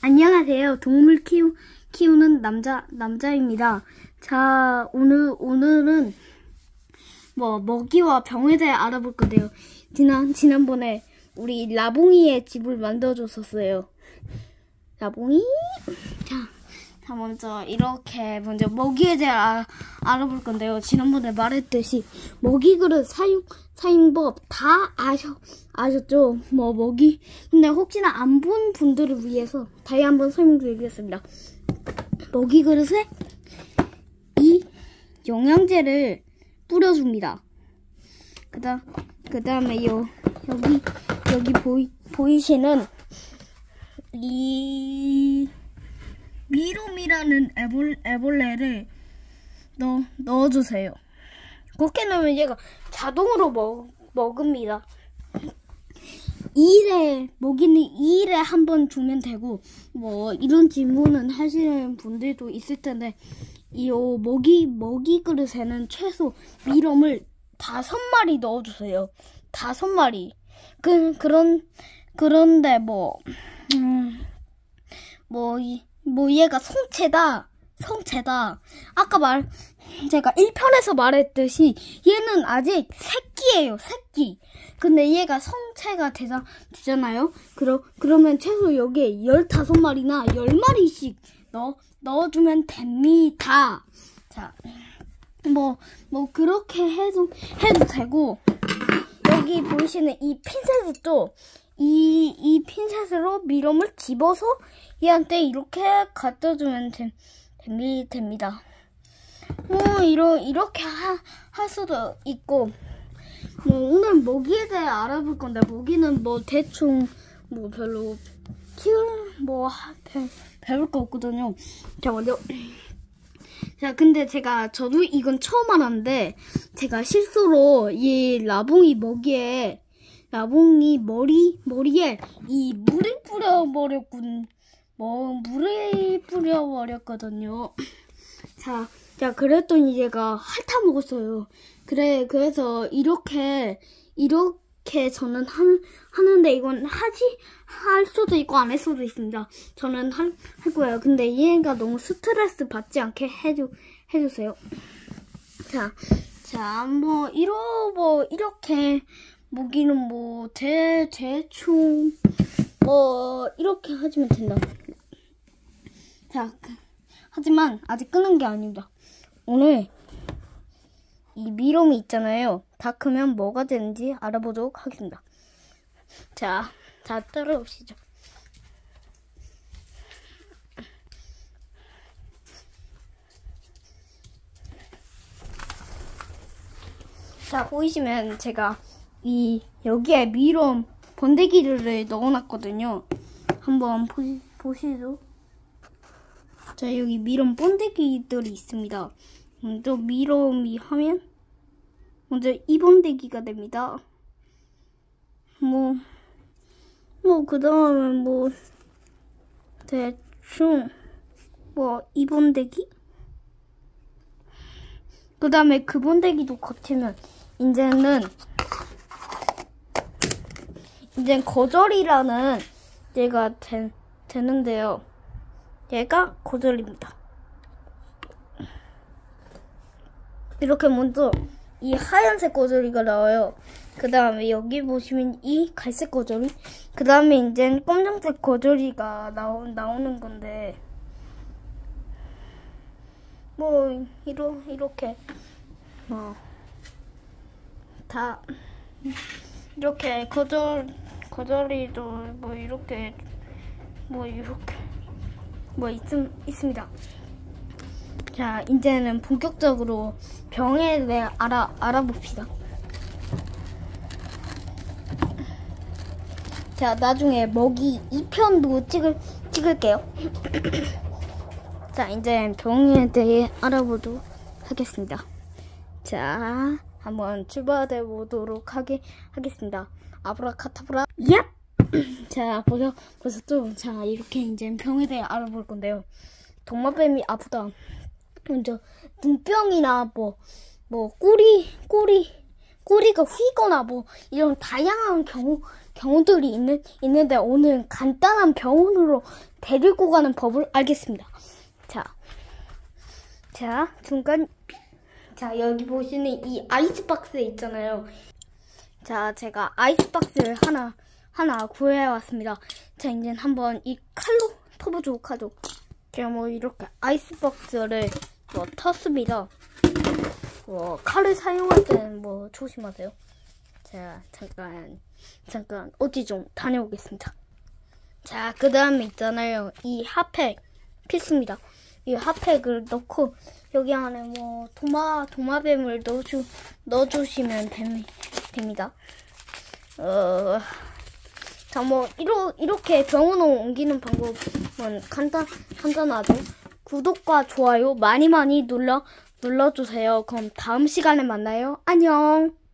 안녕하세요. 동물 키우, 키우는 남자, 남자입니다. 자, 오늘, 오늘은 뭐, 먹이와 병에 대해 알아볼 건데요. 지난, 지난번에 우리 라봉이의 집을 만들어줬었어요. 라봉이? 자, 자, 먼저 이렇게 먼저 먹이에 대해 아, 알아볼 건데요. 지난번에 말했듯이 먹이 그릇 사용, 사용법 다 아셔, 아셨죠? 뭐 먹이. 근데 혹시나 안 본 분들을 위해서 다시 한번 설명드리겠습니다. 먹이 그릇에 이 영양제를 뿌려줍니다. 그 다음 그 다음에 요 여기 여기 보이 보이시는 이 이라는 애벌, 애벌레를 넣, 넣어주세요. 그렇게 넣으면 얘가 자동으로 먹, 먹습니다. 2일에, 먹이는 2일에 한 번 주면 되고, 뭐, 이런 질문은 하시는 분들도 있을 텐데, 이 먹이, 먹이 그릇에는 최소 미럼을 다섯 마리 넣어주세요. 다섯 마리. 그, 그런, 그런데 뭐, 음, 뭐, 이, 뭐 얘가 성체다. 성체다. 아까 말, 제가 1편에서 말했듯이 얘는 아직 새끼예요, 새끼. 근데 얘가 성체가 되자, 되잖아요? 그러, 그러면 최소 여기에 15마리나 10마리씩 넣어, 넣어주면 됩니다. 자, 뭐, 뭐, 그렇게 해도, 해도 되고, 여기 보이시는 이 핀셋 있죠? 이, 이 핀셋으로 미럼을 집어서 얘한테 이렇게 갖다 주면 되, 됩니다. 뭐, 이러, 이렇게 하, 할 수도 있고, 뭐, 오늘 먹이에 대해 알아볼 건데, 먹이는 뭐, 대충, 뭐, 별로, 키울, 뭐, 배, 배울 거 없거든요. 자, 먼저. 자, 근데 제가, 저도 이건 처음 알았는데, 제가 실수로 이 라봉이 먹이에, 라봉이 머리, 머리에 이 물을 뿌려버렸군. 뭐, 물을 뿌려버렸거든요. 자, 자, 그랬더니 얘가 핥아 먹었어요. 그래, 그래서 이렇게, 이렇게 저는 한, 하는데 이건 하지, 할 수도 있고 안 할 수도 있습니다. 저는 할, 할 거예요. 근데 얘가 너무 스트레스 받지 않게 해주, 해주세요. 자, 자, 뭐, 이러, 뭐, 이렇게, 먹이는 뭐, 대, 대충, 뭐, 이렇게 하시면 된다. 자, 그, 하지만 아직 끊은 게 아닙니다. 오늘 이 미롬이 있잖아요. 다 크면 뭐가 되는지 알아보도록 하겠습니다. 자, 자 따라오시죠. 자, 보이시면 제가 이 여기에 미롬 번데기를 넣어놨거든요. 한번 보시, 보시죠. 자, 여기 미럼 번데기들이 있습니다. 먼저 미럼이 하면 먼저 이 번데기가 됩니다. 뭐, 뭐, 그 다음에 뭐, 대충, 뭐, 이 번데기? 그 다음에 그 번데기도 거치면, 이제는, 이제 거절이라는 얘가 되, 되는데요. 얘가 고절입니다. 이렇게 먼저 이 하얀색 고절이가 나와요. 그 다음에 여기 보시면 이 갈색 고절이, 그 다음에 이제 검정색 고절이가 나오, 나오는 건데, 뭐, 이러, 이렇게, 뭐, 다, 이렇게 거절, 거절이도 뭐 이렇게, 뭐 이렇게, 뭐 있, 있습니다. 자, 이제는 본격적으로 병에 대해 알아, 알아봅시다. 자, 나중에 먹이 2편도 찍을, 찍을게요. 자, 이제 병에 대해 알아보도록 하겠습니다. 자, 한번 출발해 보도록 하게, 하겠습니다. 아브라카타브라, 얍! 자, 보셔, 보셨죠? 자, 이렇게 이제 병에 대해 알아볼 건데요. 동마뱀이 아프다. 먼저, 눈병이나 뭐, 뭐, 꼬리, 꼬리, 꼬리가 휘거나 뭐, 이런 다양한 경우, 경우들이 있는, 있는데 오늘 간단한 병원으로 데리고 가는 법을 알겠습니다. 자, 자, 중간, 자, 여기 보시는 이 아이스박스 있잖아요. 자, 제가 아이스박스를 하나, 하나 구해왔습니다. 자, 이제 한번 이 칼로 터보도록 하죠. 제가 뭐 이렇게 아이스박스를 뭐 텄습니다. 뭐 칼을 사용할 때는 뭐 조심하세요. 자, 잠깐, 잠깐 어디 좀 다녀오겠습니다. 자, 그 다음에 있잖아요. 이 핫팩 필수입니다. 이 핫팩을 넣고 여기 안에 뭐 도마 도마뱀을 넣어주 넣어주시면 됩, 됩니다. 어, 자, 뭐 이러, 이렇게 병원을 옮기는 방법은 간단 간단하죠. 구독과 좋아요 많이 많이 눌러 눌러주세요. 그럼 다음 시간에 만나요. 안녕.